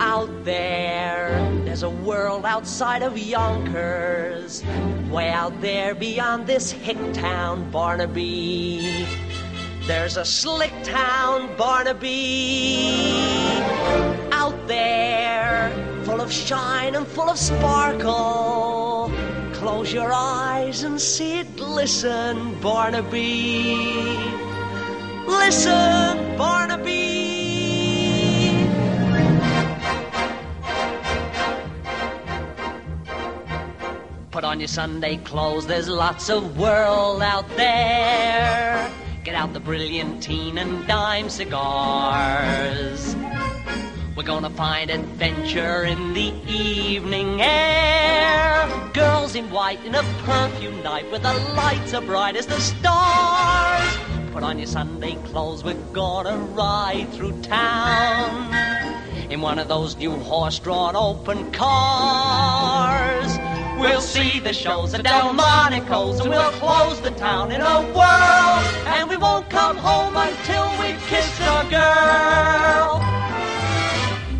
out there. There's a world outside of Yonkers, way out there beyond this hick town, Barnaby. There's a slick town, Barnaby, out there, full of shine and full of sparkle. Close your eyes and see it glisten, Barnaby. Listen, Barnaby. On your Sunday clothes, there's lots of world out there. Get out the brilliantine and dime cigars. We're gonna find adventure in the evening air. Girls in white in a perfume night with the lights are bright as the stars. Put on your Sunday clothes, we're gonna ride through town in one of those new horse-drawn open cars. We'll see the shows at Delmonico's and we'll close the town in a whirl. And we won't come home until we've kissed a girl.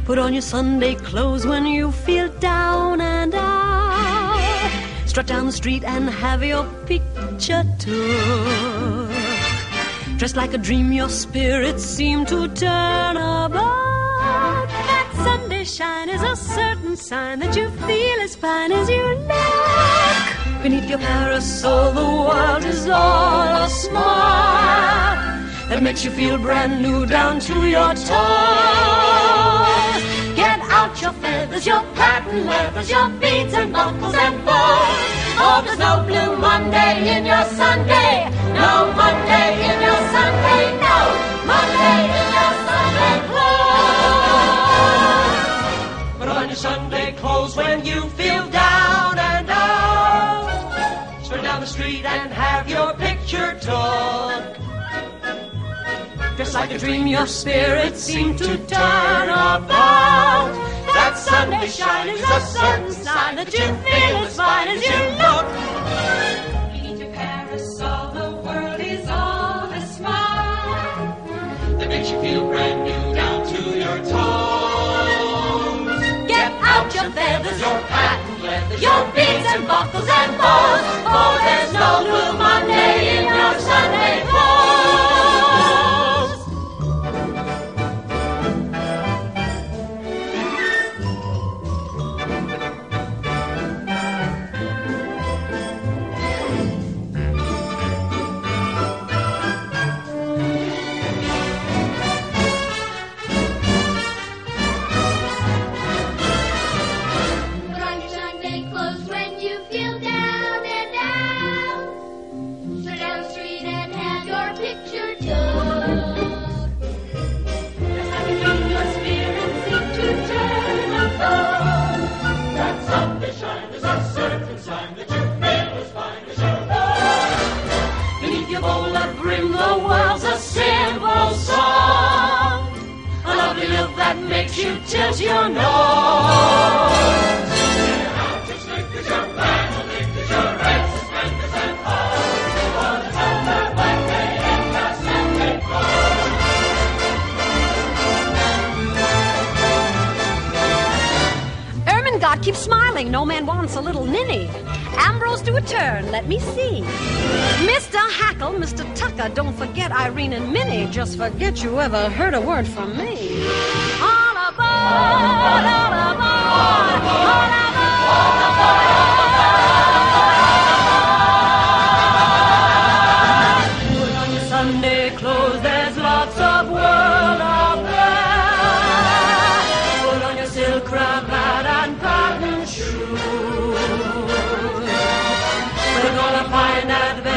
Put on your Sunday clothes when you feel down and out. Strut down the street and have your picture took. Dressed like a dream, your spirits seem to turn about. Shine is a certain sign that you feel as fine as you look. Beneath your parasol, the world is all a smile that makes you feel brand new down to your toes. Get out your feathers, your patent leathers, your beads and buckles and bows. Oh, there's no blue Monday in your Sunday. No street and have your picture took. Just like a dream, your spirits seem to turn about. That Sunday shine is a certain sign that you feel as fine as you look. Beneath your parasol, the world is all a smile that makes you feel brand new down to your toes. Get out your feathers, your patent leathers, your beads and buckles makes you tilt your nose. Keep smiling, no man wants a little ninny. Ambrose, do a turn, let me see. Mr. Hackl, Mr. Tucker, don't forget Irene and Minnie. Just forget you ever heard a word from me. On a boat, gonna find adventure.